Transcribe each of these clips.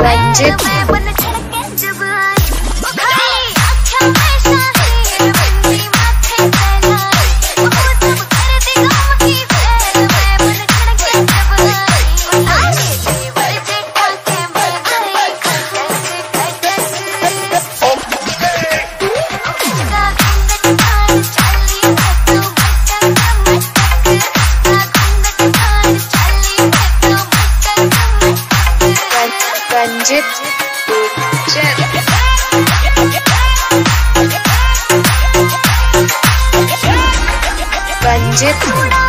रंजित रंजित रंजित रंजित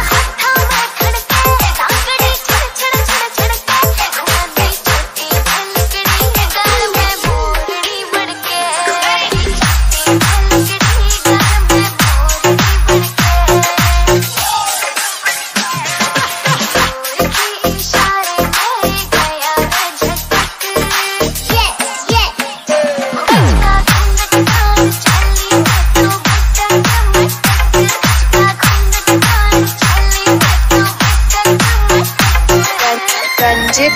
रंजित।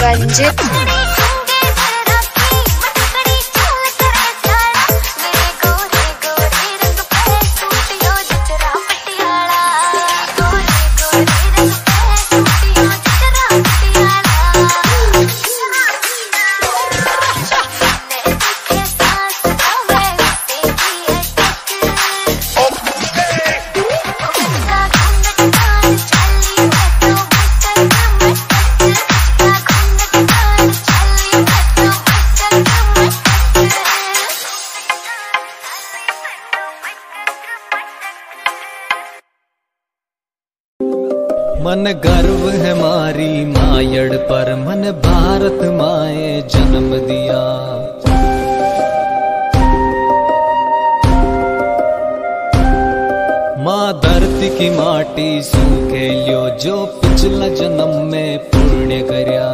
रंजित। मन गर्व है मारी मायड़ पर, मन भारत माए जन्म दिया। माँ धरती की माटी सूखे लियो, जो पिछला जन्म में पुण्य करया।